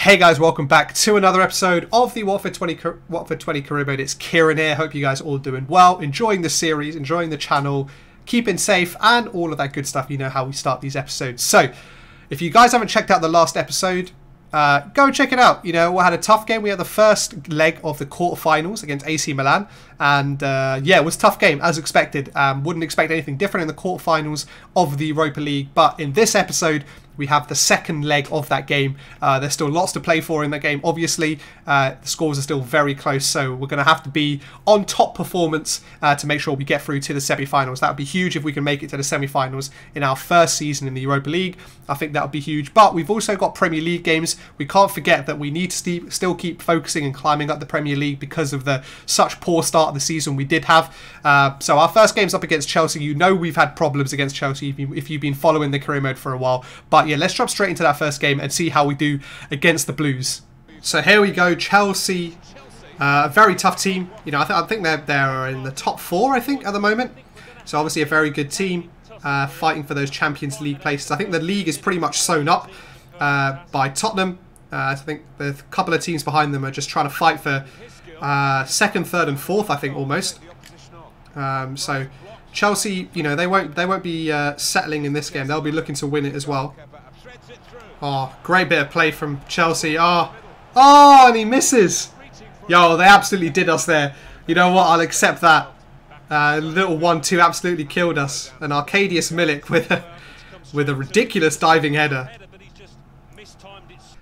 Hey guys, welcome back to another episode of the Watford 20 Watford 20 career mode. It's Kieran here. Hope you guys are all doing well, enjoying the series, enjoying the channel, keeping safe, and all of that good stuff. You know how we start these episodes. So, if you guys haven't checked out the last episode, uh, go check it out. You know, we had a tough game. We had the first leg of the quarterfinals against AC Milan, and uh, yeah, it was a tough game as expected. Um, wouldn't expect anything different in the quarterfinals of the Europa League, but in this episode, we have the second leg of that game. Uh, there's still lots to play for in that game. Obviously, uh, the scores are still very close, so we're going to have to be on top performance uh, to make sure we get through to the semi-finals. That would be huge if we can make it to the semi-finals in our first season in the Europa League. I think that would be huge. But we've also got Premier League games. We can't forget that we need to st still keep focusing and climbing up the Premier League because of the such poor start of the season we did have. Uh, so our first game's up against Chelsea. You know we've had problems against Chelsea if, you, if you've been following the career mode for a while. But yeah, let's jump straight into that first game and see how we do against the Blues. So here we go, Chelsea. Uh, a very tough team. You know, I, th I think they're, they're in the top four, I think, at the moment. So obviously a very good team uh, fighting for those Champions League places. I think the league is pretty much sewn up uh, by Tottenham. Uh, I think the couple of teams behind them are just trying to fight for uh, second, third, and fourth. I think almost. Um, so Chelsea, you know, they won't they won't be uh, settling in this game. They'll be looking to win it as well. Oh, great bit of play from Chelsea. Oh, oh, and he misses. Yo, they absolutely did us there. You know what? I'll accept that. Uh, little one-two absolutely killed us. And Arkadiusz Milik with a, with a ridiculous diving header.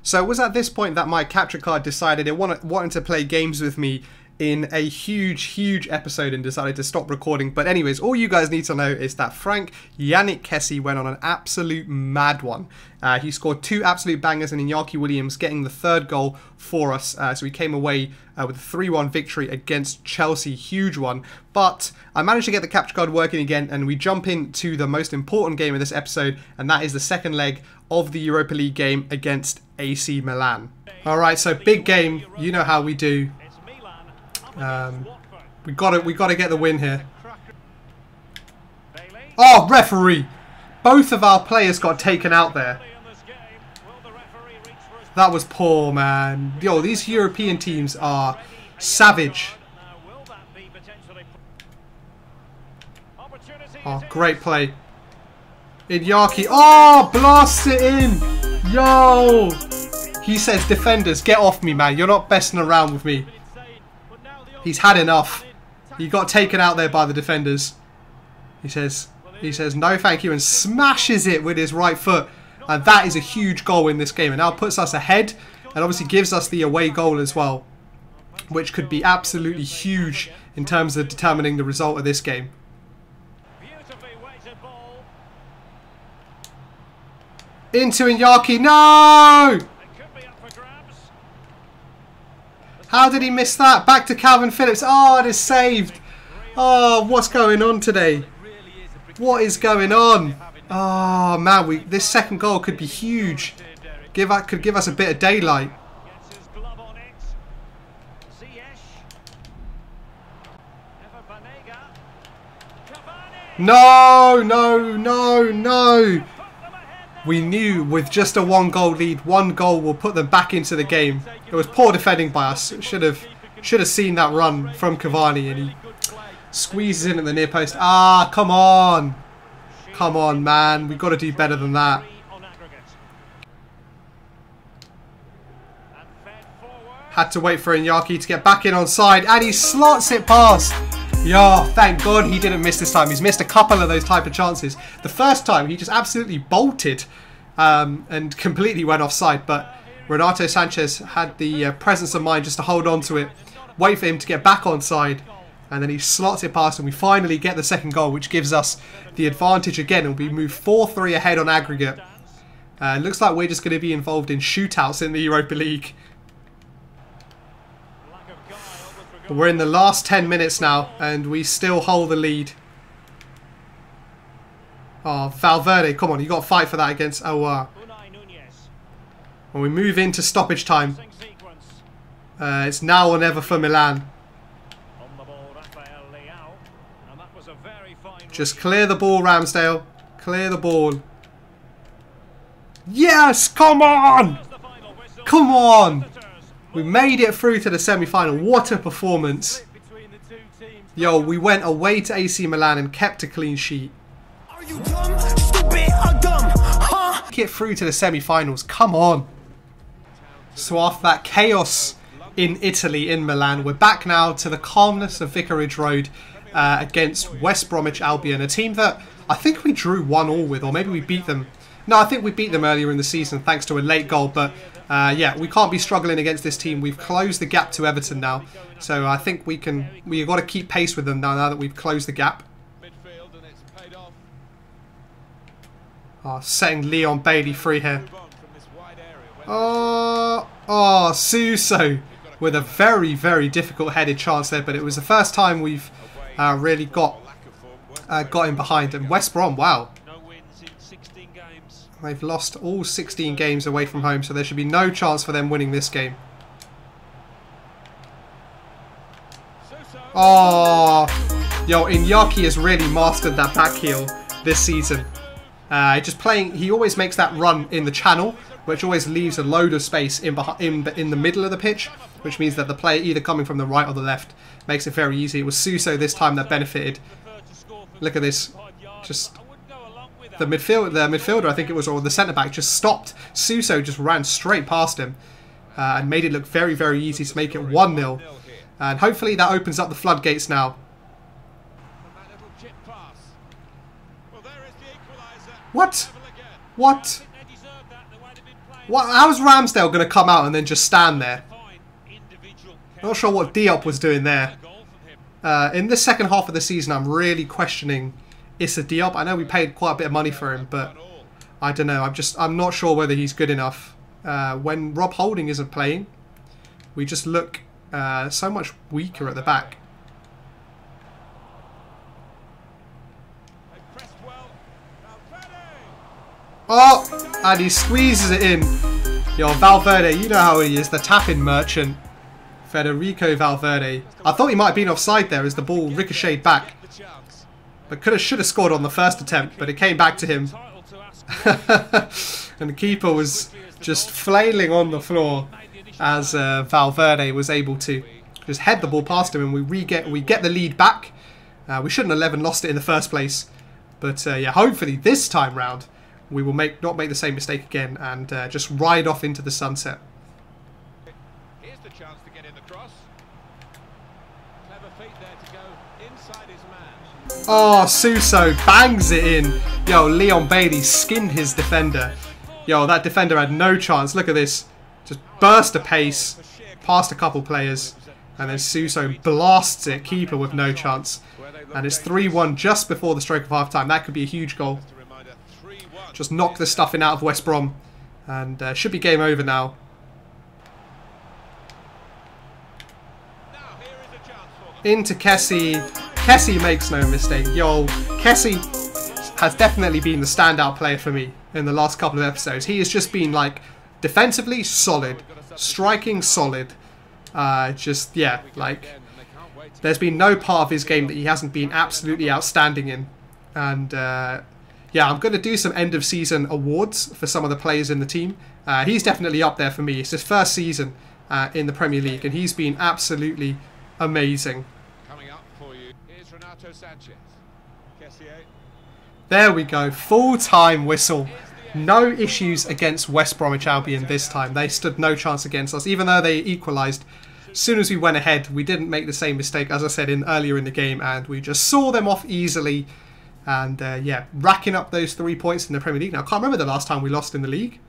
So it was at this point that my capture card decided it wanted, wanted to play games with me in a huge, huge episode and decided to stop recording. But anyways, all you guys need to know is that Franck Yannick Kessie went on an absolute mad one. Uh, he scored two absolute bangers and Iñaki Williams getting the third goal for us. Uh, so we came away uh, with a 3-1 victory against Chelsea. Huge one. But I managed to get the capture card working again and we jump into the most important game of this episode and that is the second leg of the Europa League game against AC Milan. Alright, so big game. You know how we do. Um, we got to we got to get the win here. Oh, referee! Both of our players got taken out there. That was poor, man. Yo, these European teams are savage. Oh, great play. Iñaki. Oh, blast it in. Yo. He says, defenders, get off me, man. You're not messing around with me. He's had enough. He got taken out there by the defenders. He says, he says, no thank you, and smashes it with his right foot. And that is a huge goal in this game. And now puts us ahead, and obviously gives us the away goal as well. Which could be absolutely huge in terms of determining the result of this game. Into Iñaki. no! How did he miss that? Back to Kalvin Phillips. Oh, it is saved. Oh, what's going on today? What is going on? Oh, man, we this second goal could be huge. Give Could give us a bit of daylight. No, no, no, no. We knew with just a one goal lead, one goal will put them back into the game. It was poor defending by us. Should have should have seen that run from Cavani and he squeezes in at the near post. Ah, come on. Come on, man. We've got to do better than that. Had to wait for Iñaki to get back in on side and he slots it past. Yeah, thank God he didn't miss this time. He's missed a couple of those type of chances. The first time, he just absolutely bolted um, and completely went offside. But Renato Sanches had the uh, presence of mind just to hold on to it, wait for him to get back on side, and then he slots it past and we finally get the second goal, which gives us the advantage again. And we move 4-3 ahead on aggregate. Uh, looks like we're just going to be involved in shootouts in the Europa League. We're in the last 10 minutes now, and we still hold the lead. Oh, Valverde, come on, you got to fight for that against Aouar. When we move into stoppage time, uh, it's now or never for Milan. Just clear the ball, Ramsdale. Clear the ball. Yes, come on! come on! We made it through to the semi-final. What a performance. Yo, we went away to AC Milan and kept a clean sheet. Are you dumb, stupid, or dumb? Huh? Get through to the semi-finals. Come on. So after that chaos in Italy, in Milan, we're back now to the calmness of Vicarage Road uh, against West Bromwich Albion, a team that I think we drew one all with, or maybe we beat them. No, I think we beat them earlier in the season thanks to a late goal, but uh, yeah, we can't be struggling against this team. We've closed the gap to Everton now, so I think we can. We've got to keep pace with them now. Now that we've closed the gap. Oh, setting Leon Bailey free here. Oh, oh, Suso with a very, very difficult headed chance there, but it was the first time we've uh, really got uh, got him behind. And West Brom, wow. They've lost all 16 games away from home, so there should be no chance for them winning this game. Oh, yo, Iñaki has really mastered that back heel this season. Uh, just playing, he always makes that run in the channel, which always leaves a load of space in, in, in the middle of the pitch, which means that the player either coming from the right or the left makes it very easy. It was Suso this time that benefited. Look at this. Just the midfield, the midfielder, I think it was, or the centre back, just stopped. Suso just ran straight past him uh, and made it look very, very easy to make it 1 0. And hopefully that opens up the floodgates now. What? What? What? How's Ramsdale going to come out and then just stand there? Not sure what Diop was doing there. Uh, in the second half of the season, I'm really questioning Issa Diop. I know we paid quite a bit of money for him, but I don't know. I'm just I'm not sure whether he's good enough. Uh, when Rob Holding isn't playing, we just look uh, so much weaker at the back. Oh, and he squeezes it in. Yo, Valverde, you know how he is, the tapping merchant. Federico Valverde. I thought he might have been offside there as the ball ricocheted back. But could have, should have scored on the first attempt, but it came back to him. and the keeper was just flailing on the floor as uh, Valverde was able to just head the ball past him and we re get we get the lead back. Uh, we shouldn't have 11 lost it in the first place. But uh, yeah, hopefully this time round we will make not make the same mistake again and uh, just ride off into the sunset. here's the chance to get in the cross. Oh, Suso bangs it in. Yo, Leon Bailey skinned his defender. Yo, that defender had no chance. Look at this. Just burst a pace, past a couple players, and then Suso blasts it. Keeper with no chance. And it's 3-1 just before the stroke of half-time. That could be a huge goal. Just knock the stuffing out of West Brom. And uh, should be game over now. Into Kessie. Kessie makes no mistake. Yo, Kessie has definitely been the standout player for me in the last couple of episodes. He has just been like defensively solid, striking solid. Uh, just yeah, like there's been no part of his game that he hasn't been absolutely outstanding in. And uh, yeah, I'm going to do some end of season awards for some of the players in the team. Uh, he's definitely up there for me. It's his first season uh, in the Premier League, and he's been absolutely amazing. Coming up for you is Renato Sanches. Kessier. There we go. Full-time whistle. No issues against West Bromwich Albion this time. They stood no chance against us, even though they equalised. As soon as we went ahead, we didn't make the same mistake, as I said in earlier in the game, and we just saw them off easily. And uh, yeah, racking up those three points in the Premier League. Now, I can't remember the last time we lost in the league.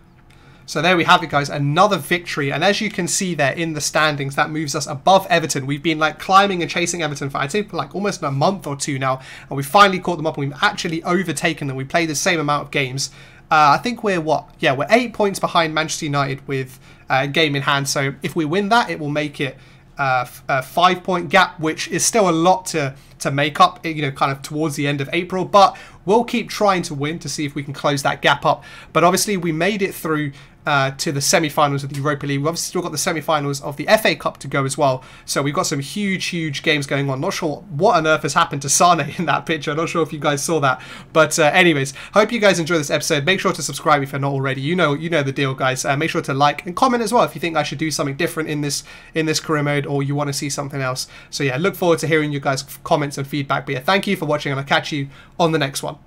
So there we have it, guys. Another victory. And as you can see there in the standings, that moves us above Everton. We've been like climbing and chasing Everton for, I'd like almost a month or two now. And we finally caught them up and we've actually overtaken them. We played the same amount of games. Uh, I think we're what? Yeah, we're eight points behind Manchester United with uh, game in hand. So if we win that, it will make it uh, a five point gap, which is still a lot to to make up, you know, kind of towards the end of April. But we'll keep trying to win to see if we can close that gap up. But obviously, we made it through uh, to the semi-finals of the Europa League. We've obviously still got the semi-finals of the FA Cup to go as well. So we've got some huge, huge games going on. Not sure what on earth has happened to Sane in that picture. I'm not sure if you guys saw that. But uh, anyways, hope you guys enjoy this episode. Make sure to subscribe if you're not already. You know, you know the deal, guys. Uh, make sure to like and comment as well if you think I should do something different in this in this career mode or you want to see something else. So yeah, look forward to hearing you guys' comments and feedback. But yeah, thank you for watching, and I'll catch you on the next one.